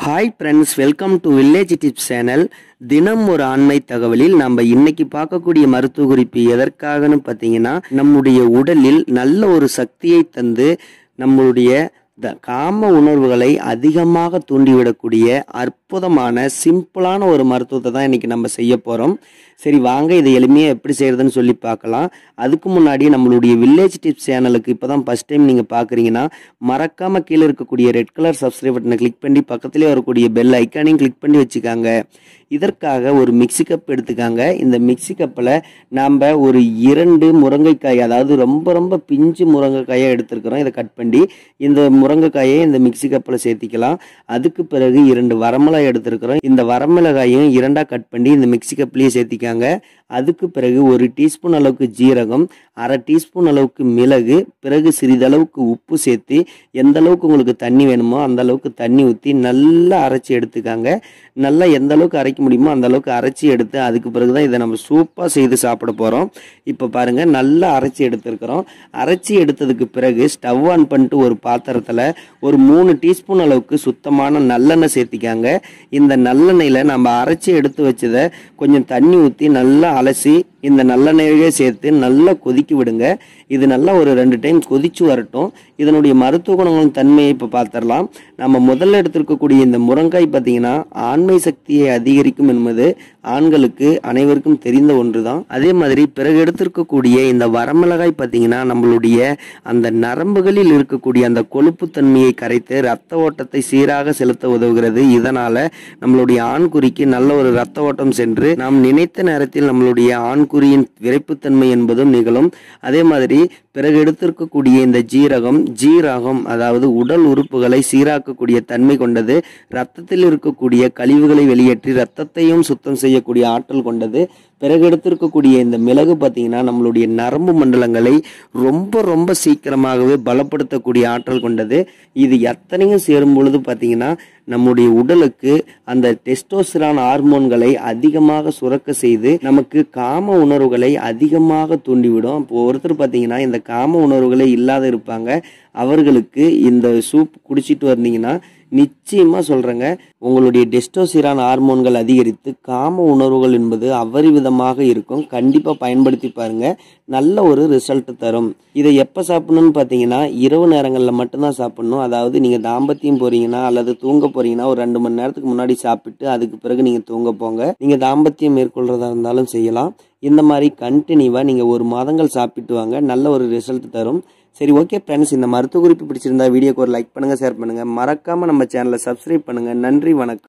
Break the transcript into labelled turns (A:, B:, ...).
A: Hi friends welcome to village tips channel தினம் ஒரு ஆண்மை தகவலில் நம்ம இன்னைக்கு பார்க்கக்கூடிய மருத்துவ குறிப்பு எதற்காகன்னு பார்த்தீங்கன்னா நம்முடைய உடலில் நல்ல ஒரு சக்தியை தந்து நம்மளுடைய த காம உணர்வுகளை அதிகமாக தூண்டிவிடக்கூடிய அற்புதமான சிம்பிளான ஒரு மருத்துவத்தை தான் இன்றைக்கி நம்ம செய்ய போகிறோம் சரி வாங்க இதை எளிமையாக எப்படி செய்கிறதுன்னு சொல்லி பார்க்கலாம். அதுக்கு முன்னாடி நம்மளுடைய வில்லேஜ் டிப்ஸ் சேனலுக்கு இப்போ தான் ஃபஸ்ட் டைம் நீங்கள் பார்க்குறீங்கன்னா மறக்காமல் கீழே இருக்கக்கூடிய ரெட் கலர் சப்ஸ்கிரைப் பட்டனை கிளிக் பண்ணி பக்கத்துலேயே வரக்கூடிய பெல் ஐக்கானையும் கிளிக் பண்ணி வச்சுக்காங்க. இதற்காக ஒரு மிக்ஸி கப் எடுத்துக்காங்க. இந்த மிக்ஸி கப்பில் நாம் ஒரு இரண்டு முருங்கைக்காய் அதாவது ரொம்ப ரொம்ப பிஞ்சு முருங்கைக்காயை எடுத்துருக்குறோம். இதை கட் பண்ணி இந்த முருங்கைக்காயை இந்த மிக்ஸி கப்பில் சேர்த்திக்கலாம். அதுக்கு பிறகு இரண்டு வரமிளகாய் எடுத்துருக்குறோம். இந்த வரமிளகாயும் இரண்டாக கட் பண்ணி இந்த மிக்ஸி கப்லேயே சேர்த்திக்காங்க. அதுக்கு பிறகு ஒரு டீஸ்பூன் அளவுக்கு ஜீரகம் அரை டீஸ்பூன் அளவுக்கு மிளகு பிறகு சிறிதளவுக்கு உப்பு சேர்த்து எந்த அளவுக்கு உங்களுக்கு தண்ணி வேணுமோ அந்த அளவுக்கு தண்ணி ஊற்றி நல்லா அரைச்சி எடுத்துக்காங்க. நல்லா எந்த அளவுக்கு அரைக்க முடியுமோ அந்த அளவுக்கு அரைச்சி எடுத்து அதுக்கு பிறகு தான் இதை நம்ம சூப்பாக செய்து சாப்பிட போகிறோம் இப்போ பாருங்கள் நல்லா அரைச்சி எடுத்துருக்குறோம். அரைச்சி எடுத்ததுக்கு பிறகு ஸ்டவ் ஆன் பண்ணிட்டு ஒரு பாத்திரத்தில் ஒரு மூணு டீஸ்பூன் அளவுக்கு சுத்தமான நல்லெண்ணெய் சேர்த்திக்காங்க. இந்த நல்லெண்ணெயில் நம்ம அரைச்சி எடுத்து வச்சதை கொஞ்சம் தண்ணி ஊற்றி நல்லா அலசி இந்த நல்லெண்ணெயே சேர்த்து நல்லா கொதிக்க விடுங்க. இது நல்லா ஒரு ரெண்டு டைம் கொதிச்சு வரட்டும். இதனுடைய மருத்துவ குணங்களின் தன்மையை இப்போ பார்த்துடலாம் நம்ம முதல்ல எடுத்திருக்கக்கூடிய இந்த முருங்காய் பார்த்தீங்கன்னா ஆண்மை சக்தியை அதிகரிக்கும் என்பது ஆண்களுக்கு அனைவருக்கும் தெரிந்த ஒன்று தான் அதே மாதிரி பிறகு எடுத்திருக்கக்கூடிய இந்த வரமிளகாய் பார்த்தீங்கன்னா நம்மளுடைய அந்த நரம்புகளில் இருக்கக்கூடிய அந்த கொழுப்புத்தன்மையை கரைத்து ரத்த ஓட்டத்தை சீராக செலுத்த உதவுகிறது. இதனால் நம்மளுடைய ஆண்குறிக்கு நல்ல ஒரு ரத்த ஓட்டம் சென்று நாம் நினைத்த நேரத்தில் நம்மளுடைய ஆண் ஆண்குறியின் விரைப்புத்தன்மை என்பதும் நிகழும். அதே மாதிரி பிறகு எடுத்திருக்கக்கூடிய இந்த ஜீரகம் ஜீரகம் அதாவது உடல் உறுப்புகளை சீராக்கக்கூடிய தன்மை கொண்டது ரத்தத்தில் இருக்கக்கூடிய கழிவுகளை வெளியேற்றி ரத்தத்தையும் சுத்தம் செய்யக்கூடிய ஆற்றல் கொண்டது. பிறகு எடுத்திருக்கக்கூடிய இந்த மிளகு பார்த்தீங்கன்னா நம்மளுடைய நரம்பு மண்டலங்களை ரொம்ப ரொம்ப சீக்கிரமாகவே பலப்படுத்தக்கூடிய ஆற்றல் கொண்டது. இது எத்தனையும் சேரும் பொழுது பார்த்தீங்கன்னா நம்முடைய உடலுக்கு அந்த டெஸ்டோஸ்டிரான் ஹார்மோன்களை அதிகமாக சுரக்க செய்து நமக்கு காம உணர்வுகளை அதிகமாக தூண்டிவிடும். இப்போ ஒருத்தர் பார்த்தீங்கன்னா இந்த காம உணர்வுகளே இல்லாத இருப்பாங்க. அவர்களுக்கு இந்த சூப் குடிச்சிட்டு வந்தீங்கன்னா நிச்சயமாக சொல்கிறேங்க உங்களுடைய டெஸ்டோசிரான் ஹார்மோன்கள் அதிகரித்து காம உணர்வுகள் என்பது அபரிவிதமாக இருக்கும். கண்டிப்பாக பயன்படுத்தி பாருங்க. நல்ல ஒரு ரிசல்ட் தரும். இதை எப்போ சாப்பிடணும்னு பார்த்தீங்கன்னா இரவு நேரங்களில் மட்டும்தான் சாப்பிடணும். அதாவது நீங்கள் தாம்பத்தியம் போகிறீங்கன்னா அல்லது தூங்க போகிறீங்கன்னா ஒரு ரெண்டு மணி நேரத்துக்கு முன்னாடி சாப்பிட்டு அதுக்கு பிறகு நீங்கள் தூங்க போங்க. நீங்கள் தாம்பத்தியம் மேற்கொள்றதா இருந்தாலும் செய்யலாம். இந்த மாதிரி கண்டினியூவாக நீங்கள் ஒரு மாதங்கள் சாப்பிட்டு வாங்க. நல்ல ஒரு ரிசல்ட் தரும். சரி ஓகே ஃப்ரெண்ட்ஸ் இந்த மருத்துவ குறிப்பு பிடிச்சிருந்தா வீடியோக்கு ஒரு லைக் பண்ணுங்கள் ஷேர் பண்ணுங்கள் மறக்காமல் நம்ம சேனலை சப்ஸ்கிரைப் பண்ணுங்கள் நன்றி வணக்கம்.